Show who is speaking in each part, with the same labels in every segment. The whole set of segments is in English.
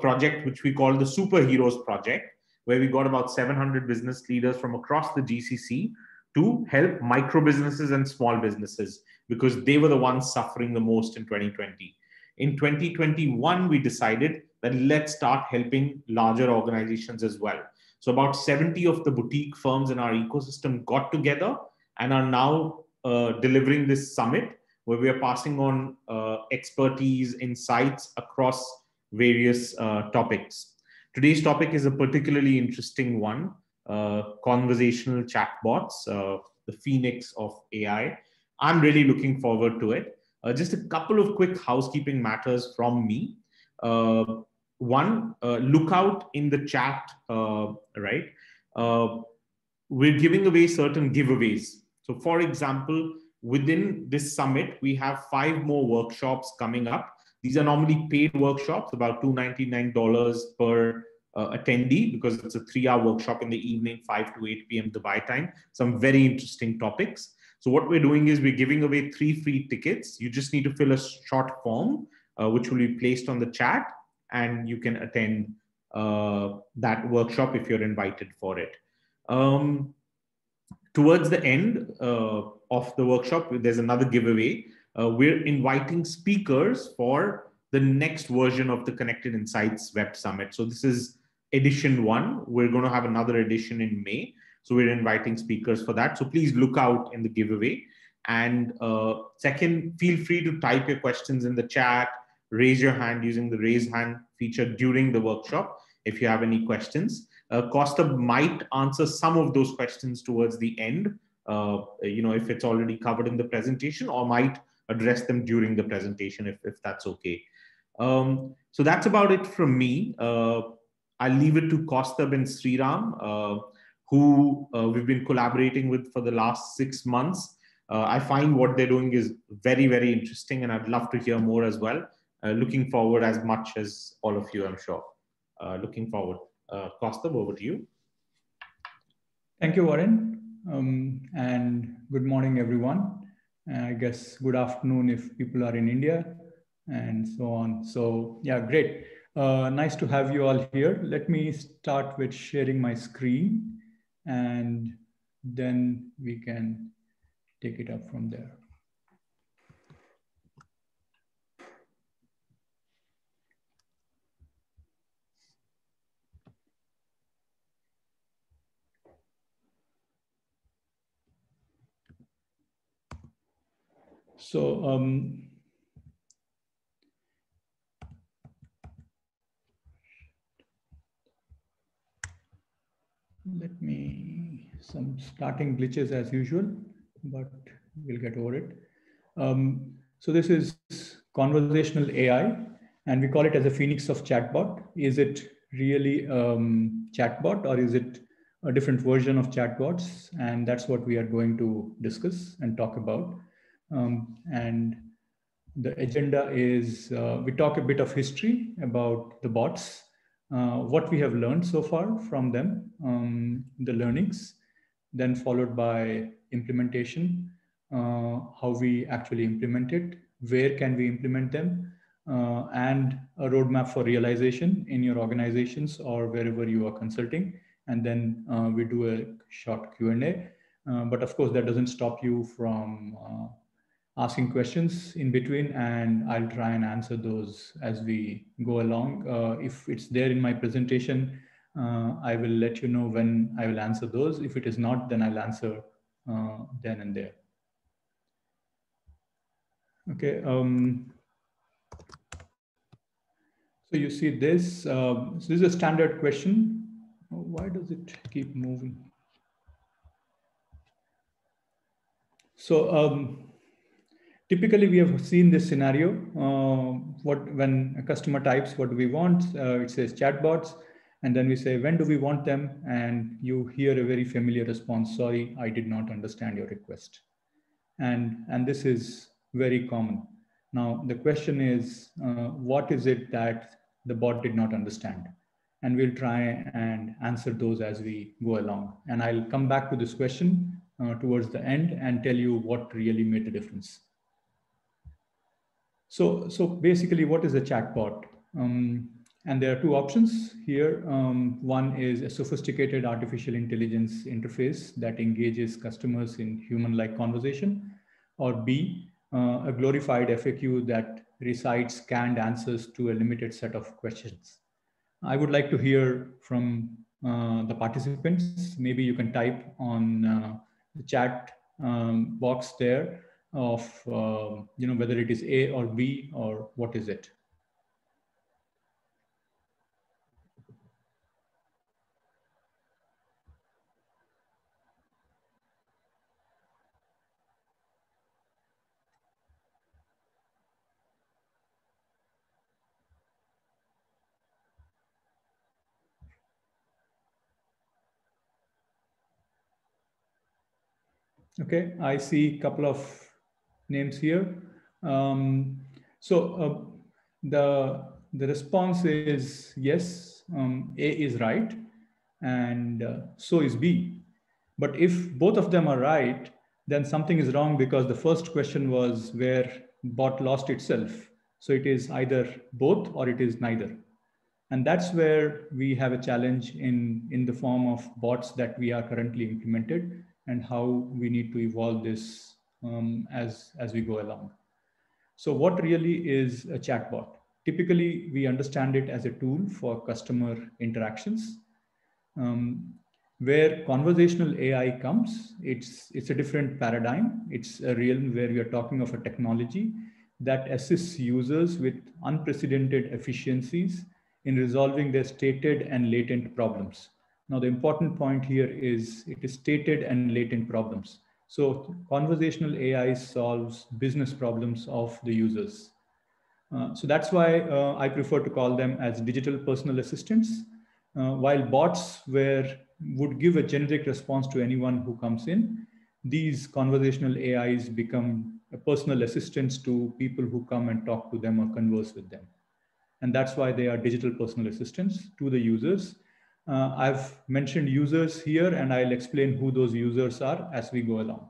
Speaker 1: project which we call the Superheroes Project, where we got about 700 business leaders from across the GCC to help micro businesses and small businesses because they were the ones suffering the most in 2020. In 2021, we decided that let's start helping larger organizations as well. So, about 70 of the boutique firms in our ecosystem got together and are now uh, delivering this summit where we are passing on uh, expertise, insights across various uh, topics. Today's topic is a particularly interesting one uh, conversational chatbots, uh, the phoenix of AI. I'm really looking forward to it. Just a couple of quick housekeeping matters from me. One, look out in the chat, right? we're giving away certain giveaways. So, for example, within this summit, we have five more workshops coming up these are normally paid workshops, about $299 per uh, attendee because it's a three-hour workshop in the evening, 5 to 8 p.m. Dubai time. Some very interesting topics. So what we're doing is we're giving away three free tickets. You just need to fill a short form, uh, which will be placed on the chat, and you can attend uh, that workshop if you're invited for it. Um, towards the end uh, of the workshop, there's another giveaway uh, we're inviting speakers for the next version of the Connected Insights Web Summit. So this is edition one. We're going to have another edition in May. So we're inviting speakers for that. So please look out in the giveaway. And uh, second, feel free to type your questions in the chat, raise your hand using the raise hand feature during the workshop if you have any questions. Uh, Kaustubh might answer some of those questions towards the end, uh, you know, if it's already covered in the presentation, or might address them during the presentation if, if that's okay. Um, so that's about it from me. Uh, I'll leave it to Kaustubh and Sriram, uh, who uh, we've been collaborating with for the last six months. Uh, I find what they're doing is very, very interesting, and I'd love to hear more as well. Uh, looking forward as much as all of you, I'm sure. Uh, looking forward. Uh, Kaustubh, over to you.
Speaker 2: Thank you, Warren. Um, and good morning, everyone. I guess good afternoon if people are in India and so on. So yeah, great. Uh, nice to have you all here. Let me start with sharing my screen and then we can take it up from there. So um, let me, some starting glitches as usual, but we'll get over it. Um, so this is conversational AI, and we call it as a phoenix of chatbot. Is it really um, chatbot or is it a different version of chatbots? And that's what we are going to discuss and talk about. Um, and the agenda is uh, we talk a bit of history about the bots, uh, what we have learned so far from them, um, the learnings, then followed by implementation, uh, how we actually implement it, where can we implement them, uh, and a roadmap for realization in your organizations or wherever you are consulting. And then uh, we do a short Q&A. Uh, but of course, that doesn't stop you from asking questions in between and I'll try and answer those as we go along. Uh, if it's there in my presentation, uh, I will let you know when I will answer those. If it is not, then I'll answer uh, then and there. Okay. Um, so you see this, um, so this is a standard question. Why does it keep moving? So um, typically we have seen this scenario uh, what when a customer types what do we want uh, it says chatbots and then we say when do we want them? And you hear a very familiar response sorry i did not understand your request. And and this is very common. Now the question is uh, what is it that the bot did not understand? And we'll try and answer those as we go along. And i'll come back to this question uh, towards the end and tell you what really made the difference so, so basically, what is a chatbot? Um, And there are two options here. Um, one is a sophisticated artificial intelligence interface that engages customers in human-like conversation, or B, uh, a glorified FAQ that recites canned answers to a limited set of questions. I would like to hear from uh, the participants. Maybe you can type on uh, the chat um, box there of uh, you know whether it is A or B or what is it. Okay, I see a couple of names here. Um, so uh, the the response is yes, um, A is right, and uh, so is B. But if both of them are right, then something is wrong because the first question was where bot lost itself. So it is either both or it is neither. And that's where we have a challenge in, in the form of bots that we are currently implemented and how we need to evolve this um, as, as we go along. So what really is a chatbot? Typically, we understand it as a tool for customer interactions. Um, where conversational AI comes, it's, it's a different paradigm. It's a realm where we are talking of a technology that assists users with unprecedented efficiencies in resolving their stated and latent problems. Now, the important point here is it is stated and latent problems. So conversational AI solves business problems of the users. Uh, so that's why uh, I prefer to call them as digital personal assistants, uh, while bots were, would give a generic response to anyone who comes in. These conversational AIs become a personal assistants to people who come and talk to them or converse with them. And that's why they are digital personal assistants to the users uh, I've mentioned users here and I'll explain who those users are as we go along.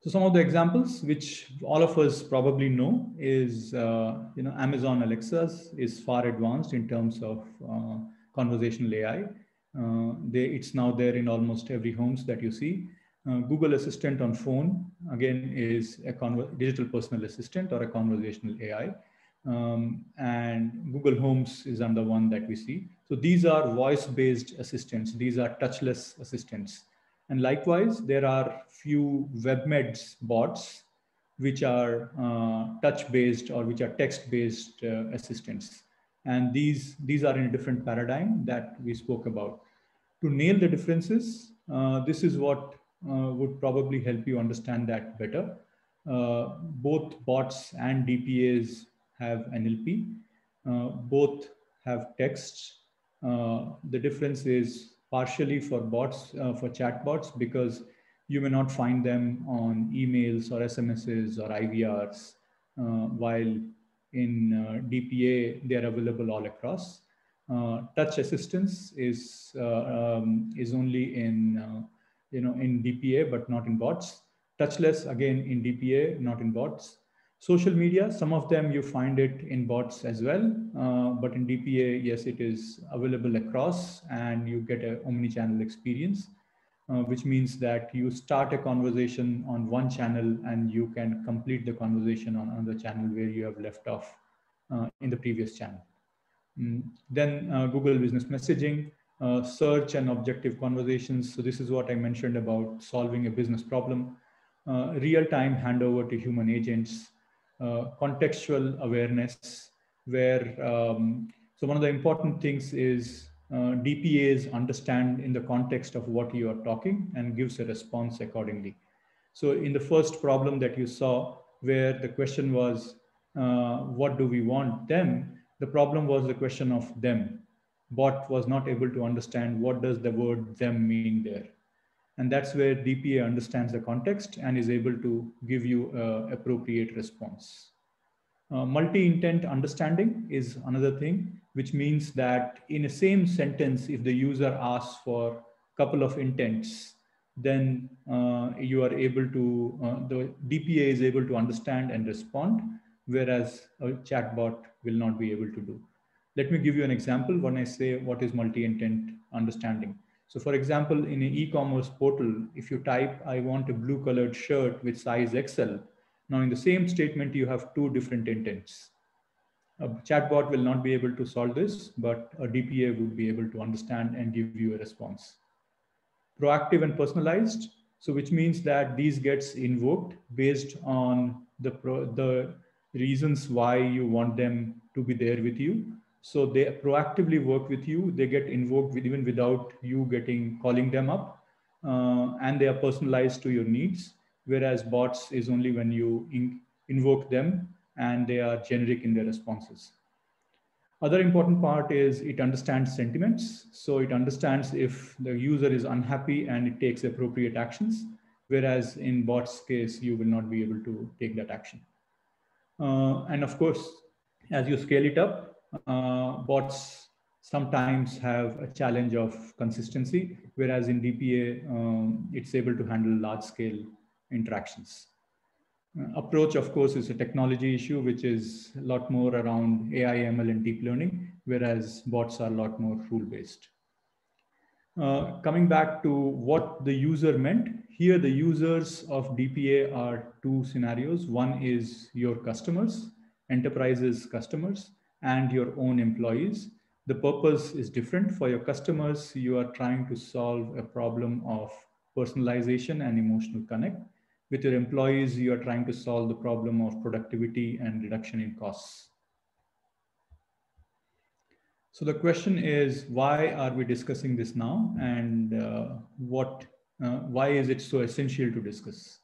Speaker 2: So some of the examples which all of us probably know is, uh, you know, Amazon Alexa's is far advanced in terms of uh, conversational AI. Uh, they, it's now there in almost every homes that you see. Uh, Google Assistant on phone, again, is a digital personal assistant or a conversational AI. Um, and Google Homes is another one that we see. So these are voice-based assistants. These are touchless assistants. And likewise, there are few WebMeds bots which are uh, touch-based or which are text-based uh, assistants. And these, these are in a different paradigm that we spoke about. To nail the differences, uh, this is what uh, would probably help you understand that better. Uh, both bots and DPAs have NLP. Uh, both have texts. Uh, the difference is partially for bots, uh, for chatbots, because you may not find them on emails or SMSs or IVRs, uh, while in uh, DPA, they're available all across. Touch assistance is, um, is only in, you know, in DPA, but not in bots. Touchless, again, in DPA, not in bots. Social media, some of them you find it in bots as well, uh, but in DPA, yes, it is available across and you get a omni-channel experience, uh, which means that you start a conversation on one channel and you can complete the conversation on another channel where you have left off uh, in the previous channel. Mm. Then uh, Google Business Messaging, uh, search and objective conversations. So this is what I mentioned about solving a business problem. Uh, real-time handover to human agents, contextual awareness, where um, so one of the important things is uh, DPAs understand in the context of what you are talking and gives a response accordingly. So in the first problem that you saw, where the question was, uh, what do we want them? The problem was the question of them. Bot was not able to understand what does the word them mean there. And that's where DPA understands the context and is able to give you a appropriate response. Uh, multi-intent understanding is another thing, which means that in a same sentence, if the user asks for a couple of intents, then uh, you are able to, uh, the DPA is able to understand and respond, whereas a chatbot will not be able to do. Let me give you an example when I say what is multi-intent understanding. So for example, in an e-commerce portal, if you type, I want a blue colored shirt with size XL, now in the same statement, you have two different intents. A chatbot will not be able to solve this, but a DPA would be able to understand and give you a response. Proactive and personalized, so which means that these gets invoked based on the, pro, the reasons why you want them to be there with you. So they proactively work with you. They get invoked with, even without you getting calling them up, uh, and they are personalized to your needs. Whereas bots is only when you in, invoke them and they are generic in their responses. Other important part is it understands sentiments. So it understands if the user is unhappy and it takes appropriate actions. Whereas in bots case, you will not be able to take that action. Uh, and of course, as you scale it up, bots sometimes have a challenge of consistency, whereas in DPA, um, it's able to handle large scale interactions. Uh, approach, of course, is a technology issue, which is a lot more around AI, ML, and deep learning, whereas bots are a lot more rule-based. Uh, coming back to what the user meant, here the users of DPA are two scenarios. One is your customers, enterprises customers, and your own employees. The purpose is different. For your customers, you are trying to solve a problem of personalization and emotional connect with your employees, you are trying to solve the problem of productivity and reduction in costs. So the question is, why are we discussing this now? And uh, what, uh, why is it so essential to discuss?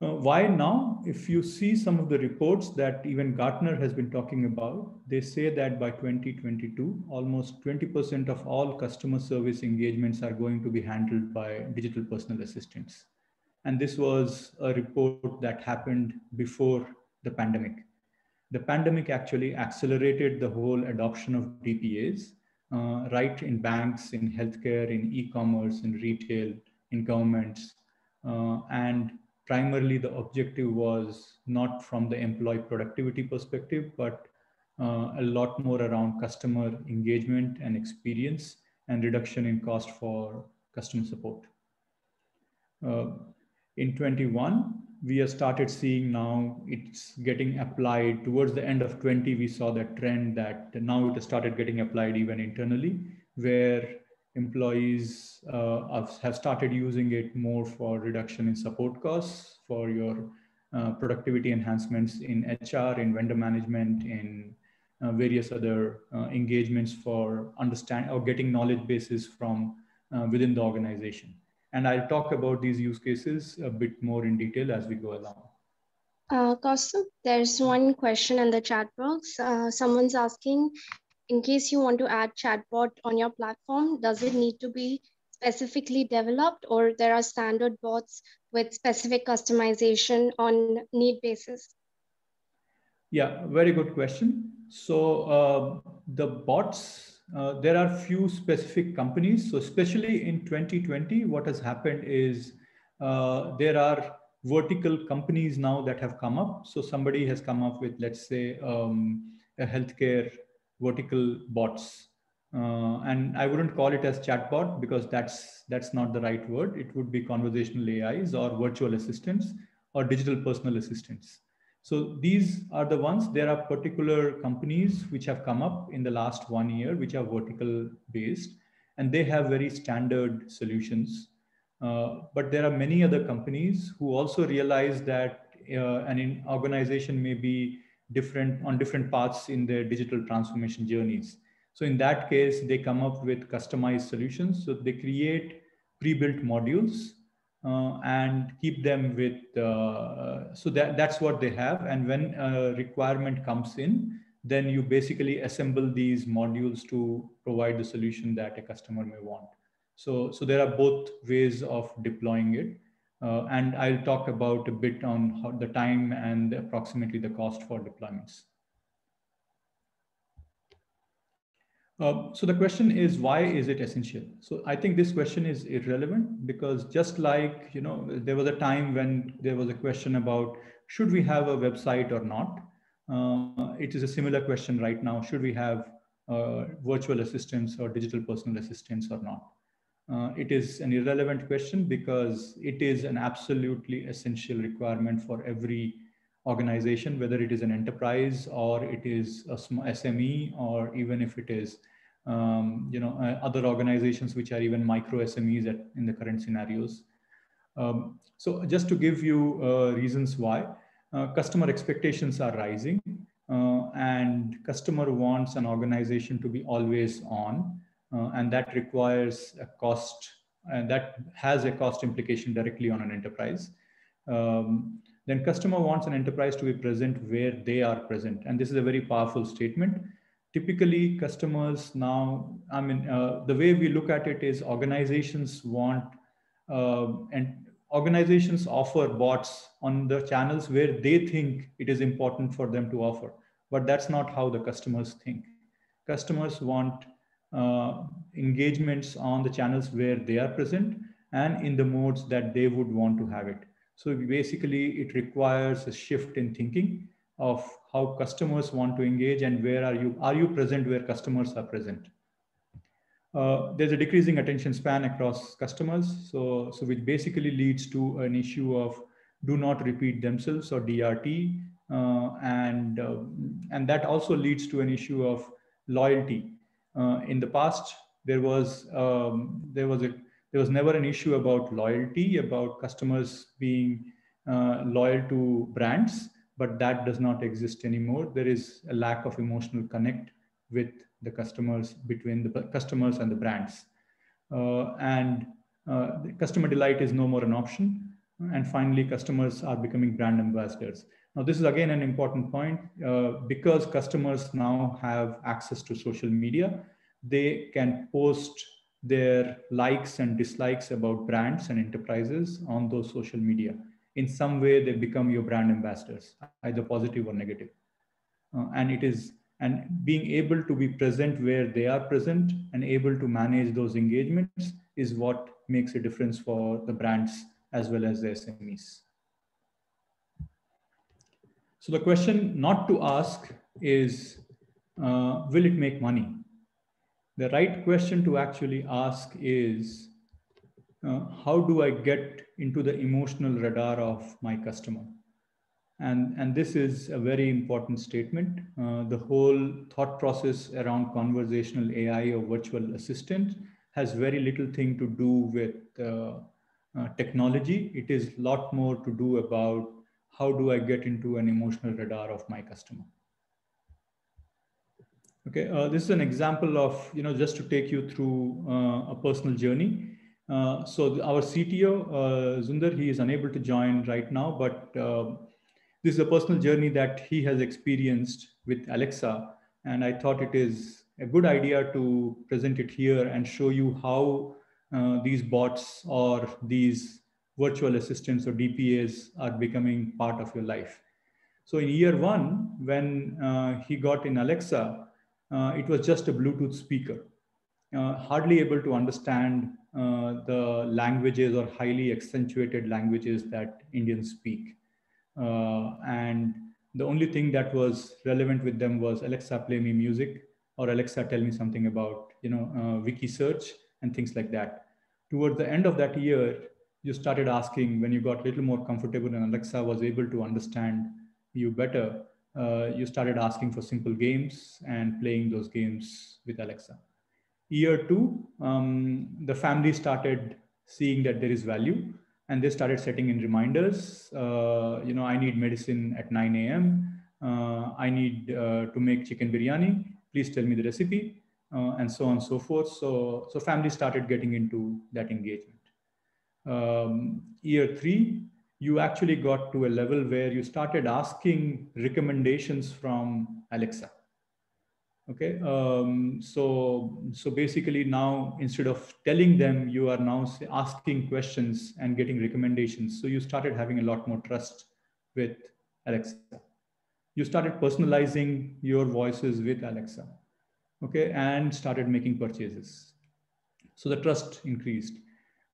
Speaker 2: Uh, why now? If you see some of the reports that even Gartner has been talking about, they say that by 2022, almost 20% of all customer service engagements are going to be handled by digital personal assistants. And this was a report that happened before the pandemic. The pandemic actually accelerated the whole adoption of DPAs, uh, right in banks, in healthcare, in e-commerce, in retail, in governments. Uh, and primarily the objective was not from the employee productivity perspective, but uh, a lot more around customer engagement and experience and reduction in cost for customer support. Uh, in 21 we have started seeing now it's getting applied towards the end of 20 we saw that trend that now it has started getting applied even internally where employees uh, have started using it more for reduction in support costs for your uh, productivity enhancements in hr in vendor management in uh, various other uh, engagements for understand or getting knowledge bases from uh, within the organization and I'll talk about these use cases a bit more in detail as we go along.
Speaker 3: Uh, there's one question in the chat box. Uh, someone's asking, in case you want to add chatbot on your platform, does it need to be specifically developed or there are standard bots with specific customization on need basis?
Speaker 2: Yeah, very good question. So uh, the bots uh, there are few specific companies. So especially in 2020, what has happened is uh, there are vertical companies now that have come up. So somebody has come up with, let's say, um, a healthcare vertical bots. Uh, and I wouldn't call it as chatbot because that's that's not the right word. It would be conversational AIs or virtual assistants or digital personal assistants. So these are the ones, there are particular companies which have come up in the last one year, which are vertical based, and they have very standard solutions. Uh, but there are many other companies who also realize that uh, an organization may be different on different paths in their digital transformation journeys. So in that case, they come up with customized solutions. So they create pre-built modules uh, and keep them with uh, so that that's what they have and when a requirement comes in then you basically assemble these modules to provide the solution that a customer may want so so there are both ways of deploying it and i'll talk about a bit on how the time and approximately the cost for deployments Uh, so the question is, why is it essential? So I think this question is irrelevant because just like, you know, there was a time when there was a question about should we have a website or not? Uh, it is a similar question right now. Should we have uh, virtual assistants or digital personal assistants or not? Uh, it is an irrelevant question because it is an absolutely essential requirement for every organization, whether it is an enterprise or it is a SME or even if it is um, you know, uh, other organizations which are even micro SMEs at, in the current scenarios. Um, so just to give you uh, reasons why, uh, customer expectations are rising uh, and customer wants an organization to be always on uh, and that requires a cost and that has a cost implication directly on an enterprise. Um, then customer wants an enterprise to be present where they are present. And this is a very powerful statement typically customers now i mean uh, the way we look at it is organizations want uh, and organizations offer bots on the channels where they think it is important for them to offer but that's not how the customers think customers want engagements on the channels where they are present and in the modes that they would want to have it. So basically it requires a shift in thinking of how customers want to engage and where are you are you present where customers are present. Uh, there's a decreasing attention span across customers so so which basically leads to an issue of do not repeat themselves or drt uh, and uh, and that also leads to an issue of loyalty uh, in the past there was um, there was a there was never an issue about loyalty about customers being uh, loyal to brands but that does not exist anymore. There is a lack of emotional connect with the customers between the customers and the brands. Uh, and uh, customer delight is no more an option. And finally, customers are becoming brand ambassadors. Now, this is again an important point uh, because customers now have access to social media. They can post their likes and dislikes about brands and enterprises on those social media in some way they become your brand ambassadors, either positive or negative. Uh, and it is, and being able to be present where they are present and able to manage those engagements is what makes a difference for the brands as well as the SMEs. So the question not to ask is, uh, will it make money? The right question to actually ask is, uh, how do I get into the emotional radar of my customer? And, and this is a very important statement. Uh, the whole thought process around conversational AI or virtual assistant has very little thing to do with uh, uh, technology. It is a lot more to do about how do I get into an emotional radar of my customer. Okay, uh, this is an example of, you know, just to take you through uh, a personal journey. Uh, so our CTO, uh, Zunder, he is unable to join right now, but uh, this is a personal journey that he has experienced with Alexa. And I thought it is a good idea to present it here and show you how uh, these bots or these virtual assistants or DPAs are becoming part of your life. So in year one, when uh, he got in Alexa, it was just a Bluetooth speaker, hardly able to understand uh, the languages or highly accentuated languages that Indians speak. Uh, and the only thing that was relevant with them was Alexa, play me music, or Alexa, tell me something about, you know, uh, wiki search and things like that. Towards the end of that year, you started asking when you got a little more comfortable and Alexa was able to understand you better, uh, you started asking for simple games and playing those games with Alexa year two, um, the family started seeing that there is value and they started setting in reminders. Uh, you know, I need medicine at 9 a.m. Uh, I need uh, to make chicken biryani. Please tell me the recipe uh, and so on and so forth. So, so family started getting into that engagement. Um, year three, you actually got to a level where you started asking recommendations from Alexa. Okay um, so so basically now instead of telling them you are now asking questions and getting recommendations. So you started having a lot more trust with alexa. You started personalizing your voices with alexa. Okay and started making purchases. So the trust increased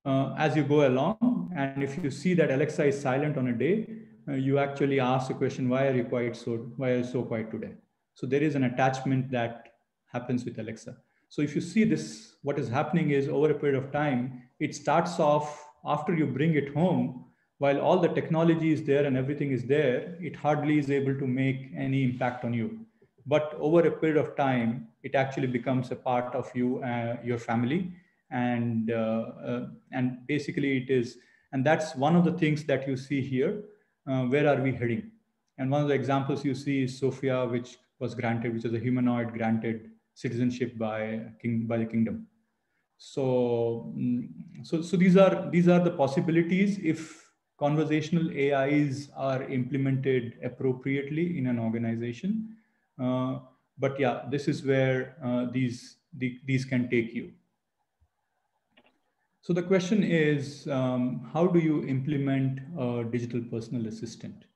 Speaker 2: uh, as you go along and if you see that alexa is silent on a day uh, you actually ask the question, why are you quiet so, why are you so quiet today? So there is an attachment that happens with Alexa. So if you see this, what is happening is over a period of time, it starts off after you bring it home, while all the technology is there and everything is there, it hardly is able to make any impact on you. But over a period of time, it actually becomes a part of you, uh, your family, and uh, uh, and basically it is, and that's one of the things that you see here. Uh, where are we heading? And one of the examples you see is Sophia, which was granted, which is a humanoid granted citizenship by king by the kingdom. So, mm, so, so these are these are the possibilities if conversational AIs are implemented appropriately in an organization. Uh, but yeah, this is where uh, these the, these can take you. So the question is, um, how do you implement a digital personal assistant?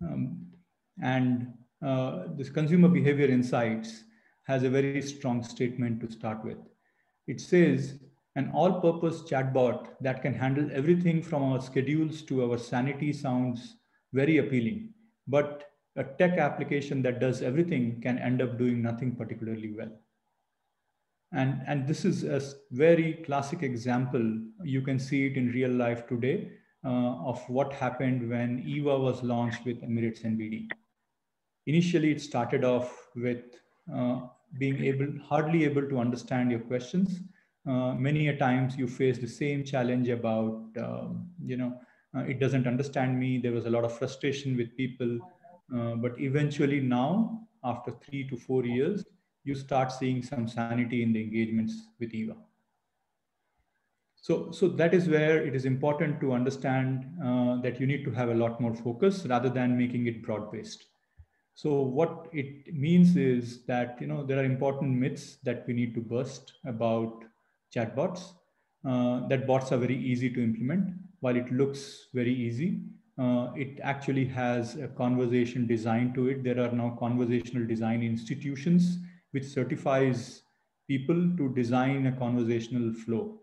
Speaker 2: Um, and uh, this consumer behavior insights has a very strong statement to start with. It says an all purpose chatbot that can handle everything from our schedules to our sanity sounds very appealing. But a tech application that does everything can end up doing nothing particularly well. And, and this is a very classic example. You can see it in real life today uh, of what happened when EVA was launched with Emirates NBD. Initially, it started off with uh, being able, hardly able to understand your questions. Uh, many a times you face the same challenge about, um, you know, uh, it doesn't understand me. There was a lot of frustration with people. Uh, but eventually now, after three to four years, you start seeing some sanity in the engagements with EVA. So, so that is where it is important to understand uh, that you need to have a lot more focus rather than making it broad-based. So what it means is that you know there are important myths that we need to bust about chatbots. Uh, that bots are very easy to implement. While it looks very easy, uh, it actually has a conversation design to it. There are now conversational design institutions which certifies people to design a conversational flow.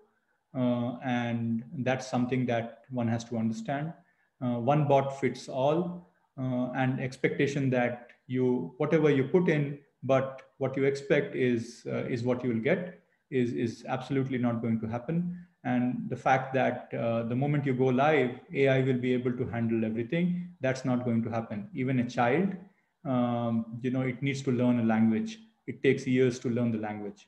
Speaker 2: Uh, and that's something that one has to understand. Uh, one bot fits all uh, and expectation that you whatever you put in but what you expect is uh, is what you will get is is absolutely not going to happen and the fact that uh, the moment you go live ai will be able to handle everything that's not going to happen even a child um, you know it needs to learn a language it takes years to learn the language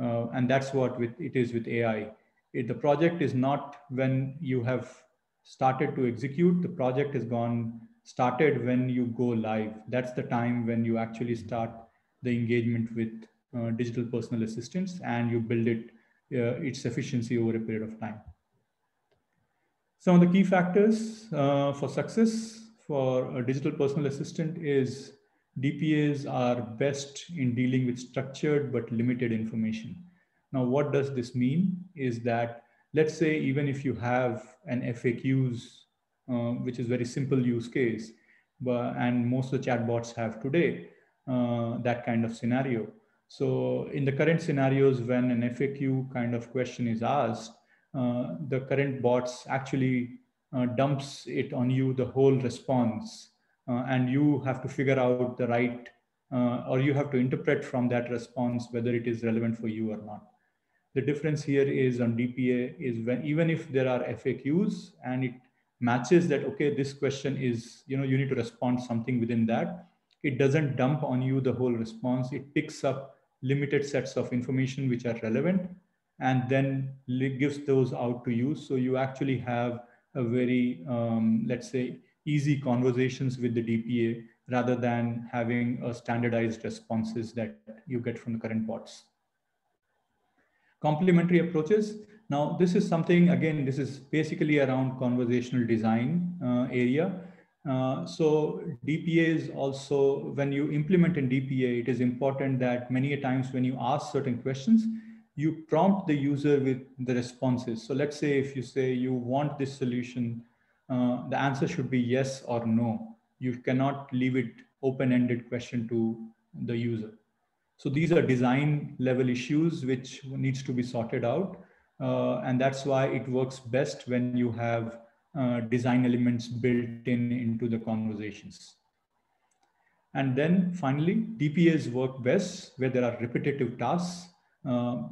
Speaker 2: uh, and that's what with, it is with ai it, the project is not when you have started to execute the project has gone started when you go live. That's the time when you actually start the engagement with uh, digital personal assistants and you build it, uh, its efficiency over a period of time. Some of the key factors uh, for success for a digital personal assistant is DPAs are best in dealing with structured but limited information. Now, what does this mean is that, let's say, even if you have an FAQs uh, which is very simple use case. But, and most of the chatbots have today uh, that kind of scenario. So in the current scenarios, when an FAQ kind of question is asked, uh, the current bots actually uh, dumps it on you, the whole response, and you have to figure out the right, uh, or you have to interpret from that response whether it is relevant for you or not. The difference here is on DPA is when even if there are FAQs and it matches that okay this question is you know you need to respond something within that it doesn't dump on you the whole response it picks up limited sets of information which are relevant and then gives those out to you so you actually have a very um, let's say easy conversations with the dpa rather than having a standardized responses that you get from the current bots complementary approaches now, this is something, again, this is basically around conversational design uh, area. Uh, so DPA is also, when you implement in DPA, it is important that many a times when you ask certain questions, you prompt the user with the responses. So let's say if you say you want this solution, uh, the answer should be yes or no. You cannot leave it open-ended question to the user. So these are design level issues which needs to be sorted out. Uh, and that's why it works best when you have uh, design elements built in into the conversations. And then finally, DPAs work best where there are repetitive tasks, uh,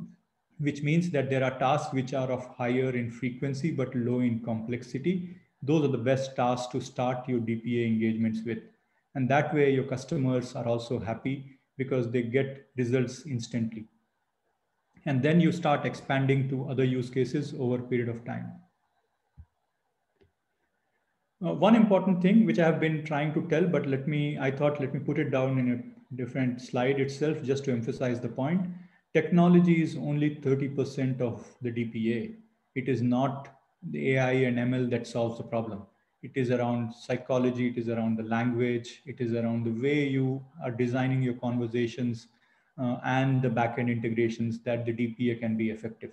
Speaker 2: which means that there are tasks which are of higher in frequency but low in complexity. Those are the best tasks to start your DPA engagements with. And that way your customers are also happy because they get results instantly. And then you start expanding to other use cases over a period of time. Uh, one important thing which I have been trying to tell, but let me, I thought, let me put it down in a different slide itself, just to emphasize the point. Technology is only 30% of the DPA. It is not the AI and ML that solves the problem. It is around psychology, it is around the language, it is around the way you are designing your conversations uh, and the backend integrations that the DPA can be effective.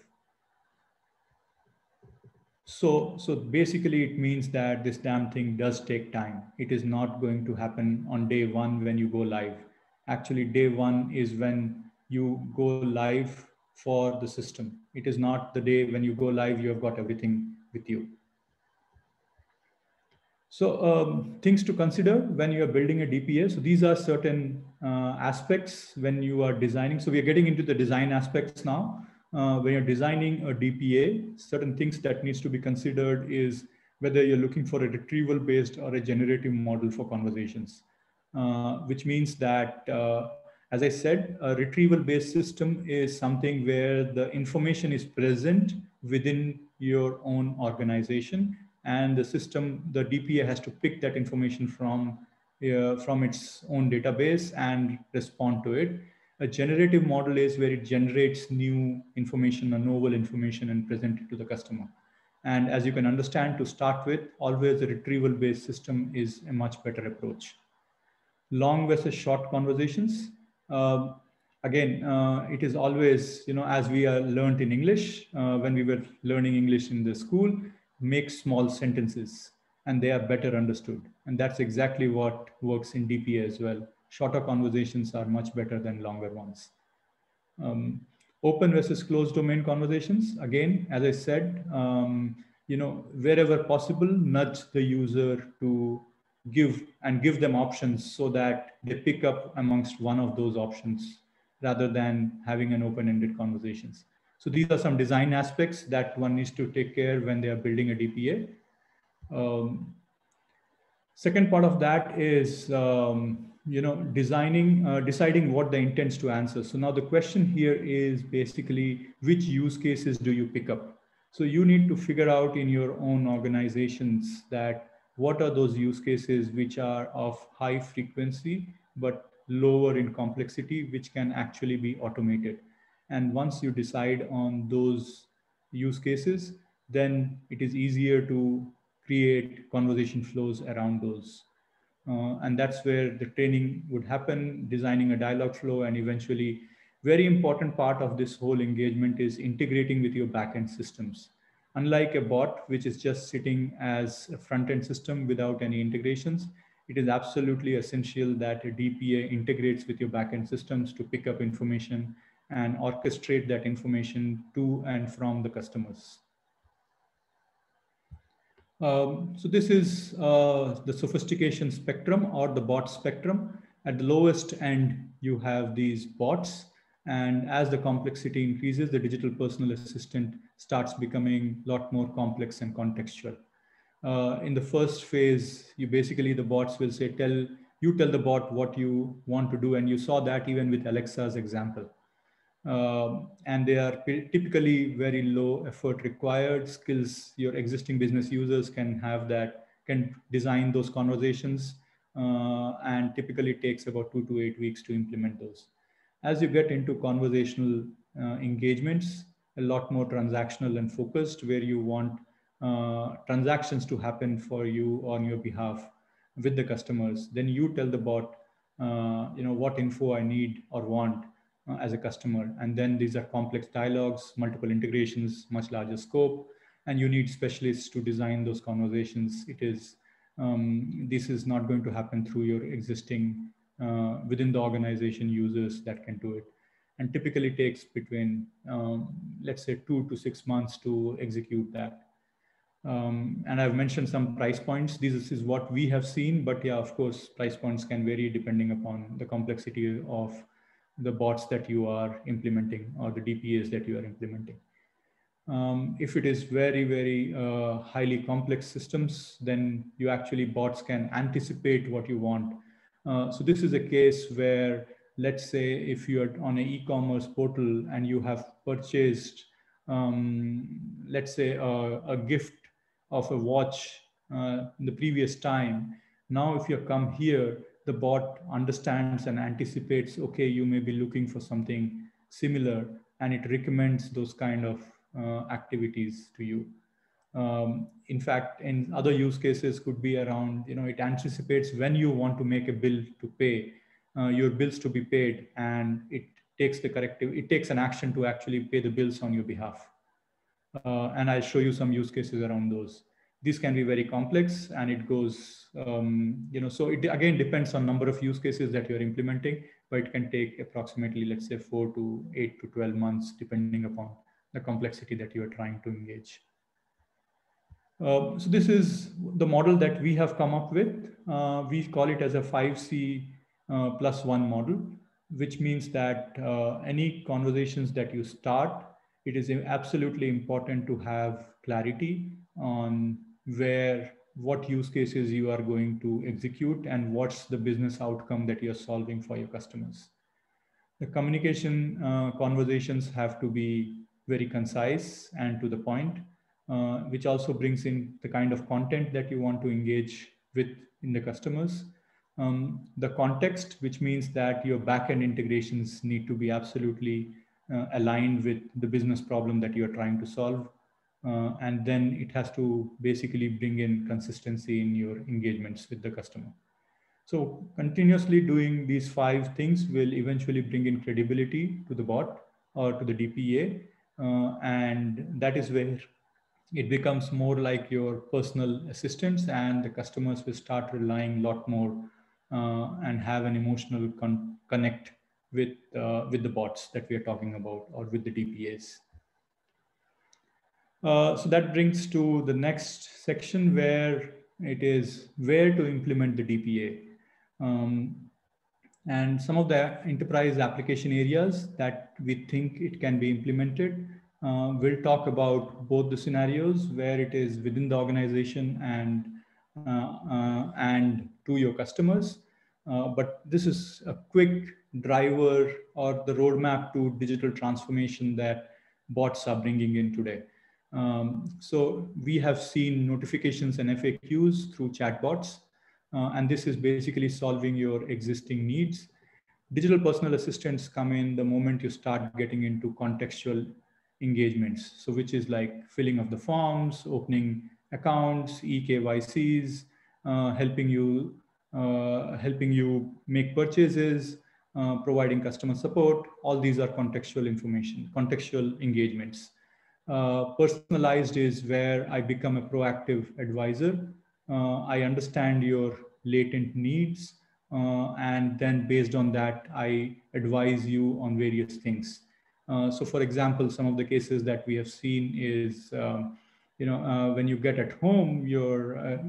Speaker 2: So, so basically it means that this damn thing does take time. It is not going to happen on day one when you go live. Actually, day one is when you go live for the system. It is not the day when you go live, you have got everything with you. So um, things to consider when you are building a DPA. So these are certain uh, aspects when you are designing. So we are getting into the design aspects now uh, when you're designing a DPA, certain things that needs to be considered is whether you're looking for a retrieval based or a generative model for conversations, uh, which means that, uh, as I said, a retrieval based system is something where the information is present within your own organization and the system, the DPA has to pick that information from, uh, from its own database and respond to it a generative model is where it generates new information or novel information and present it to the customer. And as you can understand, to start with, always a retrieval based system is a much better approach. Long versus short conversations. Uh, again, uh, it is always, you know, as we are learned in English, uh, when we were learning English in the school, make small sentences and they are better understood. And that's exactly what works in DPA as well shorter conversations are much better than longer ones. Um, open versus closed domain conversations. Again, as I said, um, you know, wherever possible, nudge the user to give and give them options so that they pick up amongst one of those options rather than having an open-ended conversations. So these are some design aspects that one needs to take care when they are building a DPA. Um, second part of that is um, you know, designing, uh, deciding what the intents to answer. So now the question here is basically which use cases do you pick up? So you need to figure out in your own organizations that what are those use cases which are of high frequency but lower in complexity, which can actually be automated. And once you decide on those use cases, then it is easier to create conversation flows around those uh, and that's where the training would happen, designing a dialogue flow, and eventually, very important part of this whole engagement is integrating with your backend systems. Unlike a bot, which is just sitting as a front-end system without any integrations, it is absolutely essential that a DPA integrates with your backend systems to pick up information and orchestrate that information to and from the customers. Um, so this is uh, the sophistication spectrum or the bot spectrum. At the lowest end, you have these bots. And as the complexity increases, the digital personal assistant starts becoming a lot more complex and contextual. Uh, in the first phase, you basically, the bots will say, tell, you tell the bot what you want to do. And you saw that even with Alexa's example. Um, and they are typically very low effort required skills your existing business users can have that can design those conversations uh, and typically takes about two to eight weeks to implement those as you get into conversational uh, engagements a lot more transactional and focused where you want uh, transactions to happen for you on your behalf with the customers then you tell the bot uh, you know what info i need or want uh, as a customer. And then these are complex dialogues, multiple integrations, much larger scope, and you need specialists to design those conversations. It is, um, this is not going to happen through your existing uh, within the organization users that can do it. And typically takes between, um, let's say two to six months to execute that. Um, and I've mentioned some price points. This is what we have seen, but yeah, of course, price points can vary depending upon the complexity of the bots that you are implementing or the DPAs that you are implementing. Um, if it is very, very uh, highly complex systems, then you actually bots can anticipate what you want. Uh, so this is a case where, let's say, if you're on an e-commerce portal and you have purchased, um, let's say, a, a gift of a watch uh, in the previous time. Now, if you come here, the bot understands and anticipates, okay, you may be looking for something similar, and it recommends those kind of uh, activities to you. Um, in fact, in other use cases could be around, you know, it anticipates when you want to make a bill to pay, uh, your bills to be paid, and it takes the corrective, it takes an action to actually pay the bills on your behalf. Uh, and I'll show you some use cases around those. These can be very complex and it goes, um, you know, so it again depends on number of use cases that you're implementing, but it can take approximately, let's say four to eight to 12 months, depending upon the complexity that you are trying to engage. Uh, so this is the model that we have come up with. Uh, we call it as a 5C uh, plus one model, which means that uh, any conversations that you start it is absolutely important to have clarity on where what use cases you are going to execute and what's the business outcome that you're solving for your customers. The communication uh, conversations have to be very concise and to the point, uh, which also brings in the kind of content that you want to engage with in the customers. Um, the context, which means that your backend integrations need to be absolutely uh, aligned with the business problem that you're trying to solve. Uh, and then it has to basically bring in consistency in your engagements with the customer. So continuously doing these five things will eventually bring in credibility to the bot or to the DPA. Uh, and that is where it becomes more like your personal assistants and the customers will start relying a lot more uh, and have an emotional con connect with, uh, with the bots that we are talking about or with the DPAs. Uh, so that brings to the next section where it is where to implement the DPA. Um, and some of the enterprise application areas that we think it can be implemented. Uh, we'll talk about both the scenarios where it is within the organization and, uh, uh and to your customers. Uh, but this is a quick driver or the roadmap to digital transformation that bots are bringing in today. Um, so we have seen notifications and FAQs through chatbots, uh, and this is basically solving your existing needs. Digital personal assistants come in the moment you start getting into contextual engagements. So which is like filling of the forms, opening accounts, eKYCs, uh, helping you helping you make purchases, uh, providing customer support. All these are contextual information, contextual engagements. Uh, personalized is where I become a proactive advisor. Uh, I understand your latent needs. Uh, and then based on that, I advise you on various things. Uh, so for example, some of the cases that we have seen is, um, you know, when you get at home, you're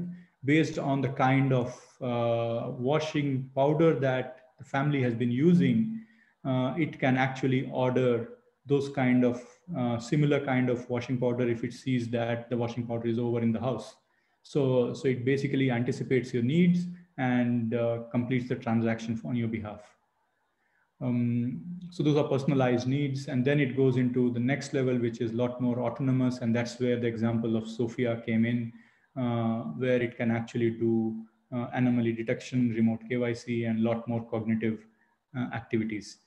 Speaker 2: based on the kind of washing powder that the family has been using, uh, it can actually order those kind of uh, similar kind of washing powder if it sees that the washing powder is over in the house. So, so it basically anticipates your needs and uh, completes the transaction on your behalf. Um, so those are personalized needs. And then it goes into the next level, which is a lot more autonomous. And that's where the example of Sophia came in, uh, where it can actually do uh, anomaly detection, remote KYC, and a lot more cognitive uh, activities.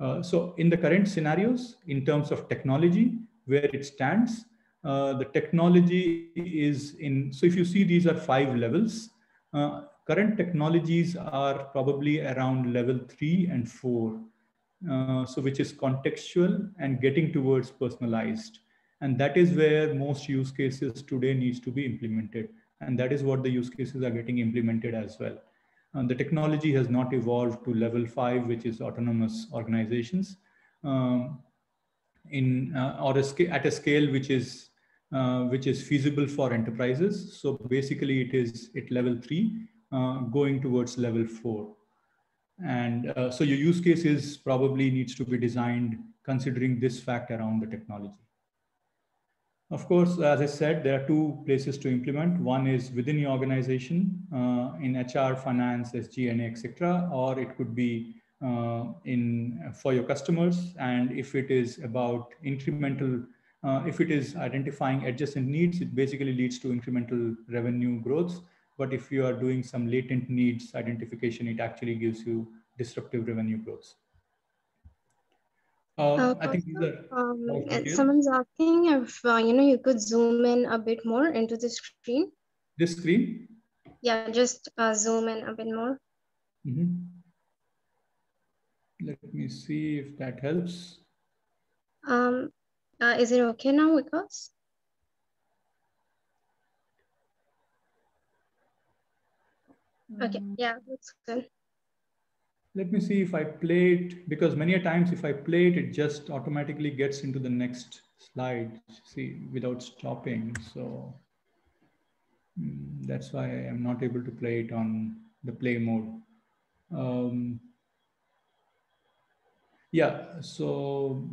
Speaker 2: Uh, so in the current scenarios, in terms of technology, where it stands, the technology is in, so if you see these are five levels, current technologies are probably around level three and four. Uh, so which is contextual and getting towards personalized. And that is where most use cases today needs to be implemented. And that is what the use cases are getting implemented as well. Uh, the technology has not evolved to level five, which is autonomous organizations, um, in uh, or a at a scale which is uh, which is feasible for enterprises. So basically it is at level three, uh, going towards level four. And uh, so your use cases probably needs to be designed considering this fact around the technology. Of course, as I said, there are two places to implement. One is within your organization uh, in HR, finance, SG&A, etc., or it could be uh, in for your customers. And if it is about incremental, uh, if it is identifying adjacent needs, it basically leads to incremental revenue growth. But if you are doing some latent needs identification, it actually gives you disruptive revenue growth.
Speaker 3: Uh, uh, I think are, um, someone's asking if uh, you know you could zoom in a bit more into the screen.
Speaker 2: This screen?
Speaker 3: Yeah, just uh, zoom in a bit more.
Speaker 2: Mm -hmm. Let me see if that helps.
Speaker 3: Um, uh, is it okay now, Vikas? Okay, mm. yeah, that's good.
Speaker 2: Let me see if I play it, because many a times if I play it, it just automatically gets into the next slide, see, without stopping. So mm, that's why I'm not able to play it on the play mode. Um, yeah, so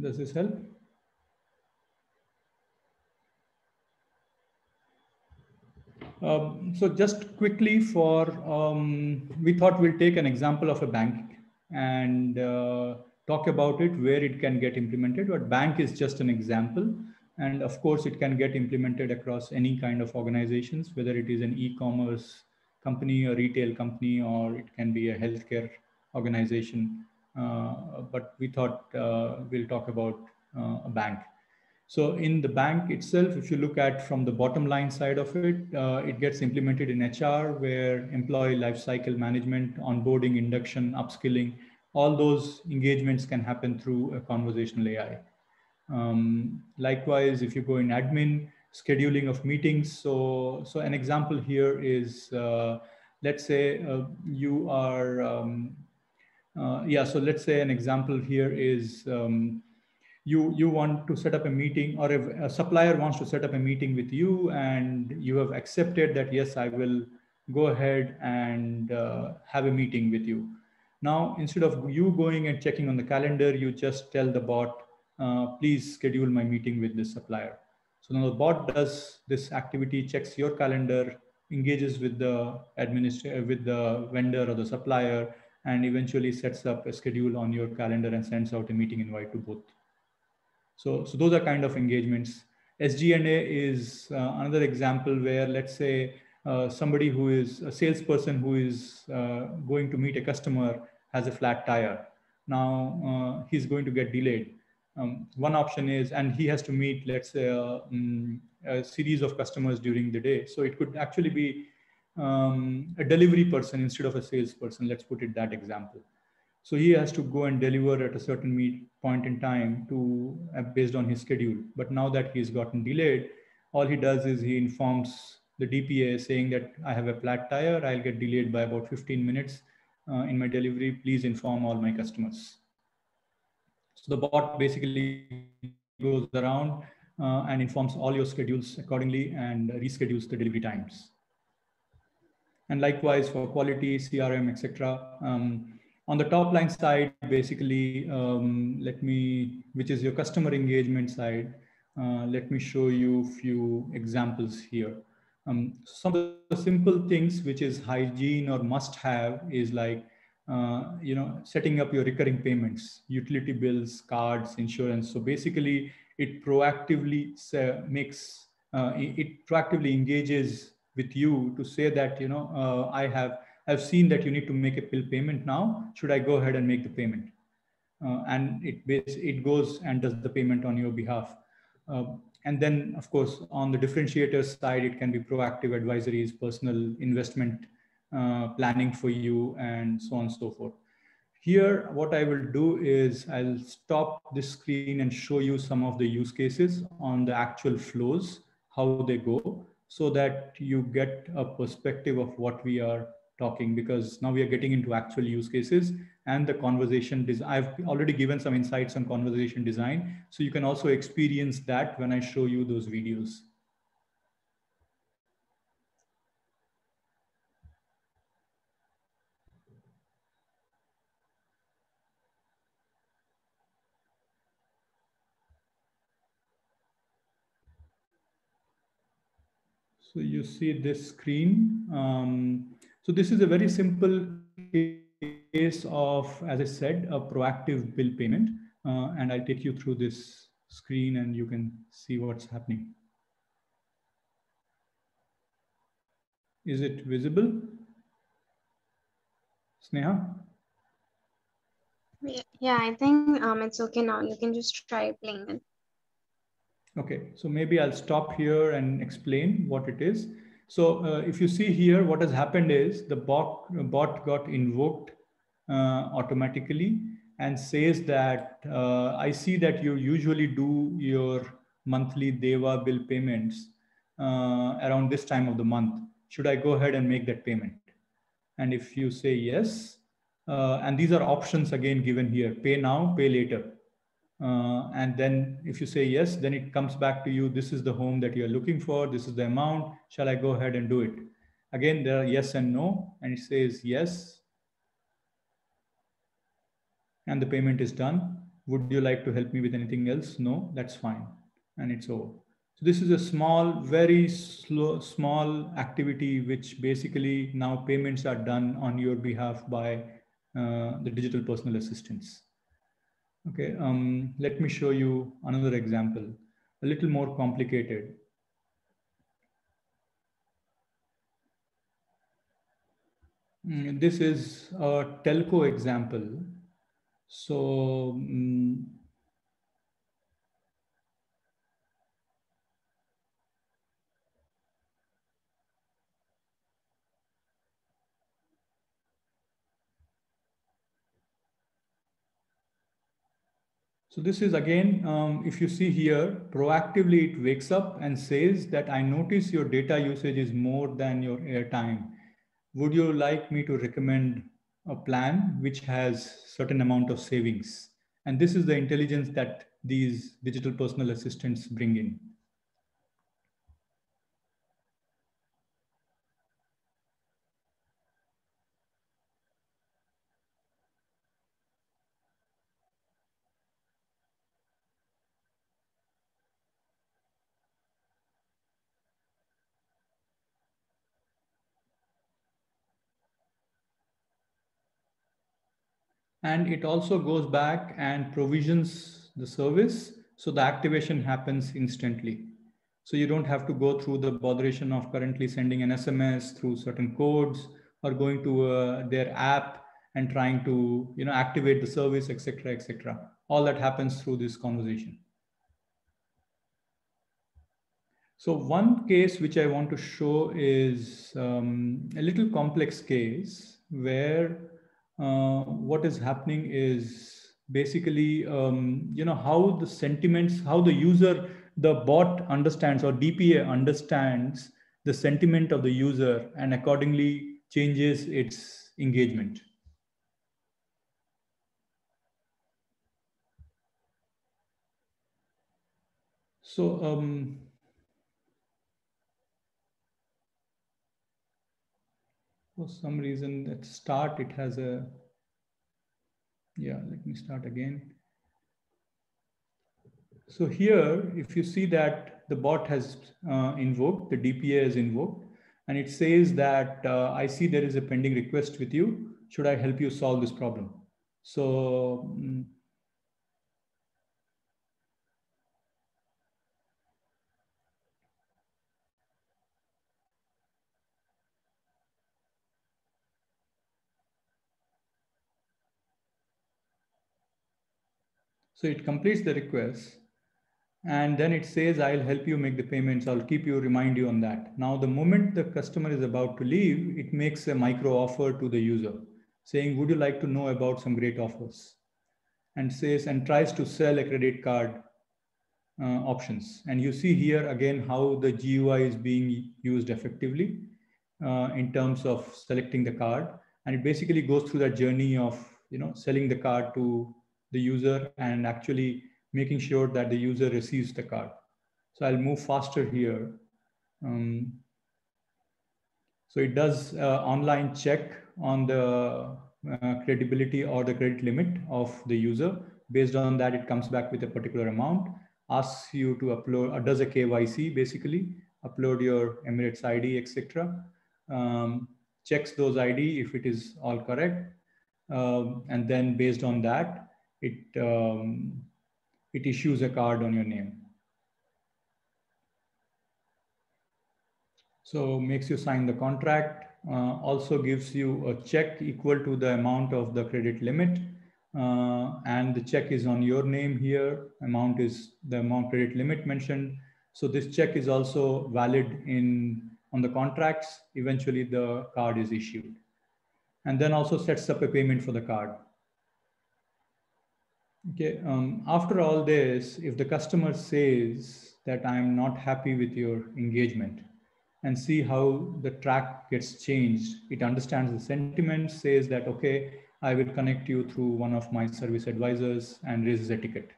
Speaker 2: Does this help? Um, so just quickly for, um, we thought we'll take an example of a bank and uh, talk about it, where it can get implemented, but bank is just an example. And of course, it can get implemented across any kind of organizations, whether it is an e-commerce company, a retail company, or it can be a healthcare organization. Uh, but we thought uh, we'll talk about uh, a bank. So in the bank itself, if you look at from the bottom line side of it, uh, it gets implemented in HR where employee lifecycle management, onboarding, induction, upskilling, all those engagements can happen through a conversational AI. Um, likewise, if you go in admin, scheduling of meetings. So, so an example here is, uh, let's say uh, you are, um, uh, yeah, so let's say an example here is um, you, you want to set up a meeting or if a supplier wants to set up a meeting with you and you have accepted that, yes, I will go ahead and uh, have a meeting with you. Now, instead of you going and checking on the calendar, you just tell the bot, uh, please schedule my meeting with this supplier. So now the bot does this activity, checks your calendar, engages with the administrator, with the vendor or the supplier, and eventually sets up a schedule on your calendar and sends out a meeting invite to both. So, so those are kind of engagements. SG&A is uh, another example where let's say uh, somebody who is a salesperson who is uh, going to meet a customer has a flat tire. Now uh, he's going to get delayed um, one option is, and he has to meet, let's say, um, a series of customers during the day. So it could actually be um, a delivery person instead of a salesperson. Let's put it that example. So he has to go and deliver at a certain meet point in time to uh, based on his schedule. But now that he's gotten delayed, all he does is he informs the DPA saying that I have a flat tire. I'll get delayed by about 15 minutes uh, in my delivery. Please inform all my customers. So the bot basically goes around uh, and informs all your schedules accordingly and reschedules the delivery times. And likewise for quality, CRM, etc. Um, on the top line side, basically, um, let me, which is your customer engagement side, uh, let me show you a few examples here. Um, some of the simple things which is hygiene or must have is like uh, you know, setting up your recurring payments, utility bills, cards, insurance. So basically, it proactively makes uh, it proactively engages with you to say that you know uh, I have I've seen that you need to make a bill payment now. Should I go ahead and make the payment? Uh, and it it goes and does the payment on your behalf. Uh, and then, of course, on the differentiator side, it can be proactive advisories, personal investment uh, planning for you and so on and so forth. Here, what I will do is I'll stop this screen and show you some of the use cases on the actual flows, how they go. So that you get a perspective of what we are talking because now we are getting into actual use cases and the conversation design. I've already given some insights on conversation design. So you can also experience that when I show you those videos. So you see this screen. Um, so this is a very simple case of, as I said, a proactive bill payment. Uh, and I'll take you through this screen and you can see what's happening. Is it visible? Sneha?
Speaker 4: Yeah, I think um, it's okay now. You can just try playing it.
Speaker 2: Okay, so maybe I'll stop here and explain what it is. So uh, if you see here, what has happened is the bot, bot got invoked uh, automatically and says that uh, I see that you usually do your monthly DEWA bill payments uh, around this time of the month. Should I go ahead and make that payment? And if you say yes, uh, and these are options again given here, pay now, pay later. Uh, and then if you say yes, then it comes back to you. This is the home that you're looking for. This is the amount. Shall I go ahead and do it? Again, there are yes and no. And it says yes. And the payment is done. Would you like to help me with anything else? No, that's fine. And it's over. So this is a small, very slow, small activity, which basically now payments are done on your behalf by uh, the digital personal assistants. Okay, um, let me show you another example, a little more complicated. Mm, this is a telco example. So um, So this is again, um, if you see here, proactively it wakes up and says that I notice your data usage is more than your airtime. Would you like me to recommend a plan which has certain amount of savings? And this is the intelligence that these digital personal assistants bring in. And it also goes back and provisions the service. So the activation happens instantly. So you don't have to go through the botheration of currently sending an SMS through certain codes or going to uh, their app and trying to you know activate the service, etc., etc. All that happens through this conversation. So one case which I want to show is um, a little complex case where uh, what is happening is basically um, you know how the sentiments how the user the bot understands or dpa understands the sentiment of the user and accordingly changes its engagement. So um, for some reason at start it has a yeah let me start again. So here if you see that the bot has uh, invoked the dpa is invoked and it says that uh, i see there is a pending request with you. Should i help you solve this problem? So um, So it completes the request and then it says, I'll help you make the payments. I'll keep you, remind you on that. Now, the moment the customer is about to leave, it makes a micro offer to the user saying, would you like to know about some great offers? And says, and tries to sell a credit card uh, options. And you see here again how the GUI is being used effectively uh, in terms of selecting the card. And it basically goes through that journey of you know selling the card to the user and actually making sure that the user receives the card. So I'll move faster here. Um, so it does uh, online check on the uh, credibility or the credit limit of the user. Based on that, it comes back with a particular amount, asks you to upload, or does a KYC basically, upload your Emirates ID, etc. Um, checks those ID if it is all correct. Um, and then based on that, it, um, it issues a card on your name. So makes you sign the contract, uh, also gives you a check equal to the amount of the credit limit. Uh, and the check is on your name here. Amount is the amount credit limit mentioned. So this check is also valid in on the contracts. Eventually the card is issued. And then also sets up a payment for the card. Okay, um, after all this, if the customer says that I'm not happy with your engagement, and see how the track gets changed. It understands the sentiment, says that, okay, I will connect you through one of my service advisors and raises a ticket.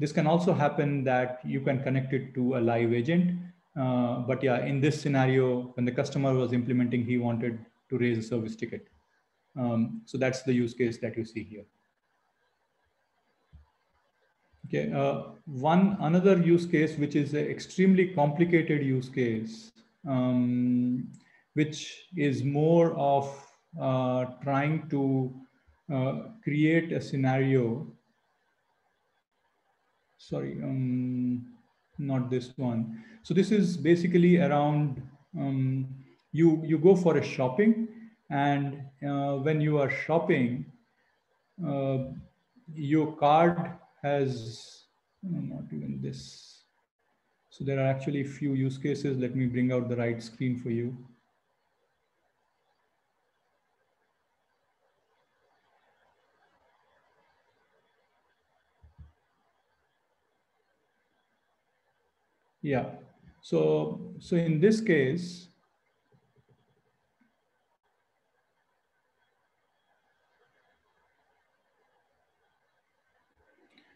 Speaker 2: This can also happen that you can connect it to a live agent. Uh, but yeah, in this scenario, when the customer was implementing, he wanted to raise a service ticket. Um, so that's the use case that you see here. Okay, uh, one another use case, which is an extremely complicated use case, um, which is more of uh, trying to uh, create a scenario. Sorry, um, not this one. So this is basically around um, you you go for a shopping, and uh, when you are shopping, uh, your card has not even this so there are actually few use cases. Let me bring out the right screen for you. Yeah. So, so in this case,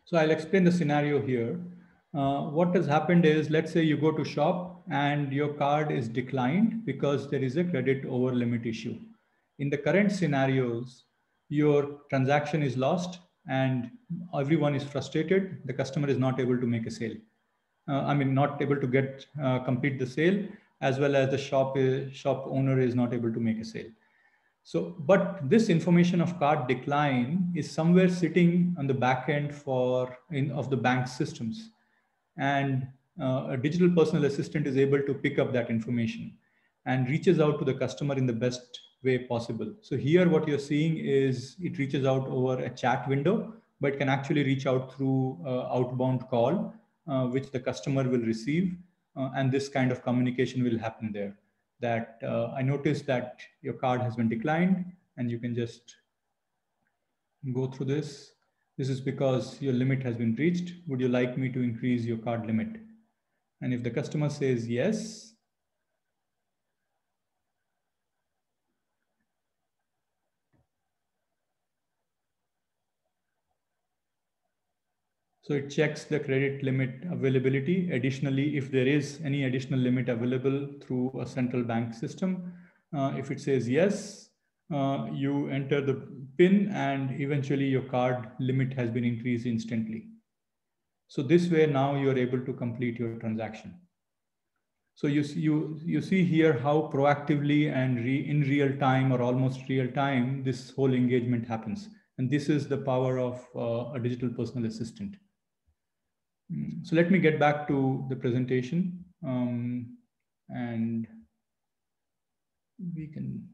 Speaker 2: so I'll explain the scenario here uh, what has happened is, let's say you go to shop and your card is declined because there is a credit over limit issue. In the current scenarios, your transaction is lost and everyone is frustrated. The customer is not able to make a sale. Uh, I mean, not able to get uh, complete the sale, as well as the shop is, shop owner is not able to make a sale. So, but this information of card decline is somewhere sitting on the back end for in of the bank systems and uh, a digital personal assistant is able to pick up that information and reaches out to the customer in the best way possible. So here what you're seeing is it reaches out over a chat window, but can actually reach out through uh, outbound call, uh, which the customer will receive. Uh, and this kind of communication will happen there. That uh, I noticed that your card has been declined and you can just go through this. This is because your limit has been reached. Would you like me to increase your card limit? And if the customer says yes, So it checks the credit limit availability. Additionally, if there is any additional limit available through a central bank system, uh, if it says yes, uh, you enter the pin and eventually your card limit has been increased instantly. So this way now you're able to complete your transaction. So you, you, you see here how proactively and re, in real time or almost real time, this whole engagement happens. And this is the power of uh, a digital personal assistant. So let me get back to the presentation um, and we can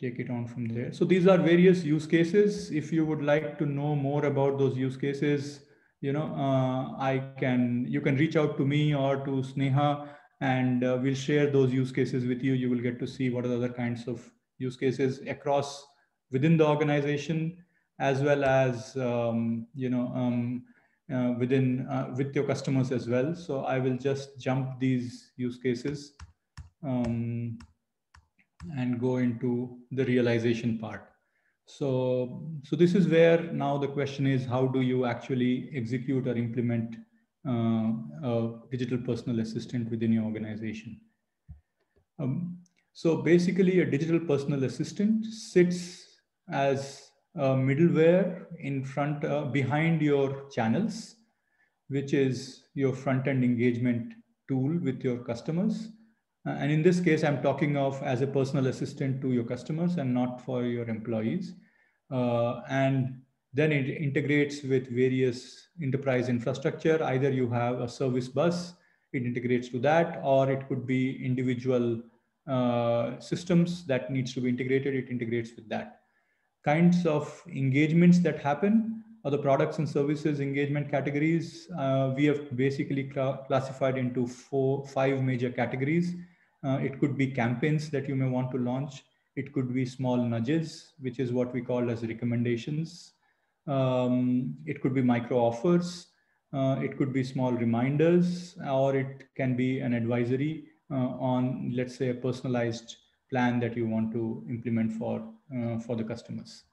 Speaker 2: take it on from there. So these are various use cases. If you would like to know more about those use cases, you know, uh, I can, you can reach out to me or to Sneha and uh, we'll share those use cases with you. You will get to see what are the other kinds of use cases across within the organization, as well as, um, you know, um, uh, within uh, with your customers as well. So I will just jump these use cases um, and go into the realization part. So, so this is where now the question is, how do you actually execute or implement uh, a digital personal assistant within your organization? Um, so basically a digital personal assistant sits as middleware in front, uh, behind your channels, which is your front-end engagement tool with your customers. Uh, and in this case, I'm talking of as a personal assistant to your customers and not for your employees. Uh, and then it integrates with various enterprise infrastructure. Either you have a service bus, it integrates to that, or it could be individual uh, systems that needs to be integrated, it integrates with that. Kinds of engagements that happen or the products and services engagement categories, uh, we have basically cl classified into four, five major categories. Uh, it could be campaigns that you may want to launch. It could be small nudges, which is what we call as recommendations. Um, it could be micro offers. Uh, it could be small reminders, or it can be an advisory uh, on, let's say, a personalized plan that you want to implement for, for the customers.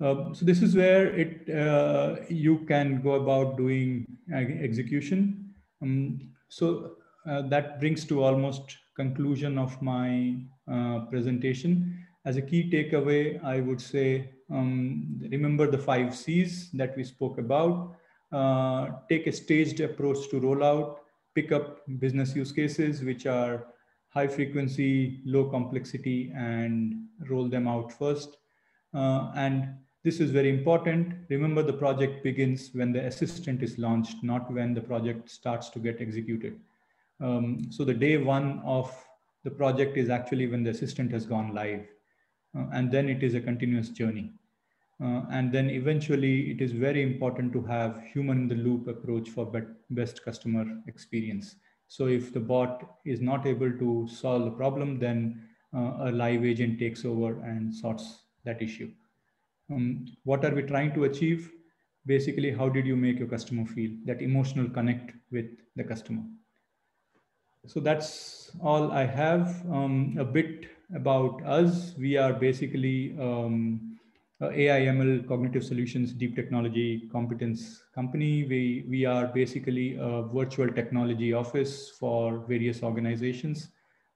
Speaker 2: Uh, so this is where it uh, you can go about doing execution. Um, so uh, that brings to almost conclusion of my uh, presentation. As a key takeaway, I would say, um, remember the five C's that we spoke about. Uh, take a staged approach to rollout, pick up business use cases, which are high frequency, low complexity, and roll them out first. Uh, and this is very important. Remember the project begins when the assistant is launched, not when the project starts to get executed. Um, so the day one of the project is actually when the assistant has gone live. Uh, and then it is a continuous journey. Uh, and then eventually it is very important to have human in the loop approach for best customer experience. So if the bot is not able to solve the problem, then a live agent takes over and sorts that issue. Um, what are we trying to achieve? Basically, how did you make your customer feel? That emotional connect with the customer. So that's all I have. Um, a bit about us. We are basically um, AI ML cognitive solutions, deep technology competence company. We, we are basically a virtual technology office for various organizations.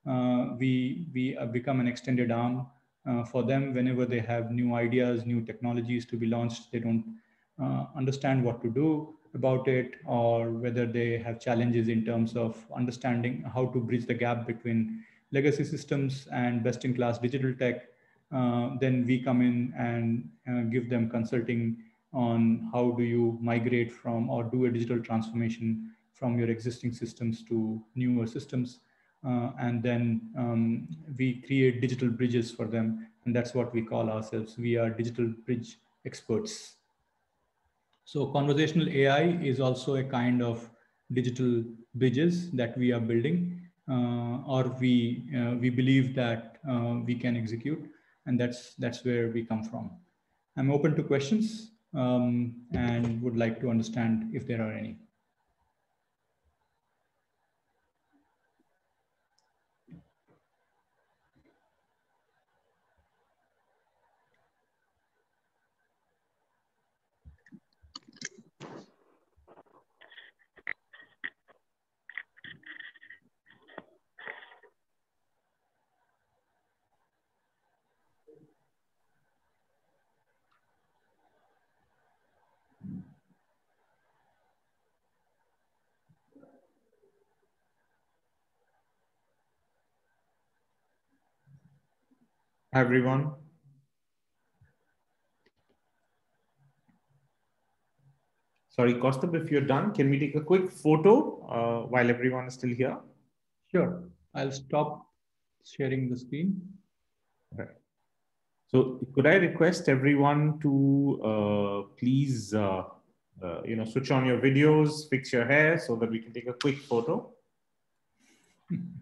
Speaker 2: Uh, we, we have become an extended arm uh, for them whenever they have new ideas, new technologies to be launched. They don't uh, understand what to do about it or whether they have challenges in terms of understanding how to bridge the gap between legacy systems and best in class digital tech. Uh, then we come in and uh, give them consulting on how do you migrate from or do a digital transformation from your existing systems to newer systems. Uh, and then um, we create digital bridges for them. And that's what we call ourselves. We are digital bridge experts. So conversational AI is also a kind of digital bridges that we are building, uh, or we uh, we believe that uh, we can execute, and that's that's where we come from. I'm open to questions um, and would like to understand if there are any.
Speaker 1: Everyone. Sorry, Kaustubh, if you're done, can we take a quick photo uh, while everyone is still here?
Speaker 2: Sure. I'll stop sharing the screen.
Speaker 1: Okay. So could I request everyone to uh, please, uh, uh, you know, switch on your videos, fix your hair so that we can take a quick photo.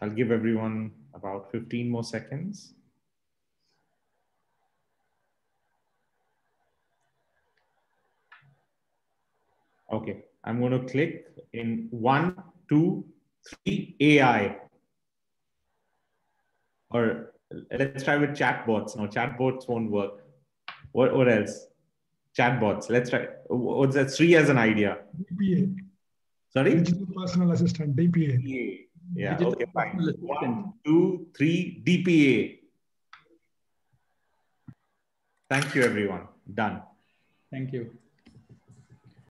Speaker 1: I'll give everyone about 15 more seconds. Okay, I'm going to click in one, two, three, AI. Or let's try with chatbots. No, chatbots won't work. What, what else? Chatbots. Let's try. What's that? Three as an idea.
Speaker 5: DPA.
Speaker 1: Sorry?
Speaker 5: Digital personal assistant, DPA.
Speaker 1: DPA. Yeah, okay, fine. One, two, three, DPA. Thank you, everyone. Done.
Speaker 2: Thank you.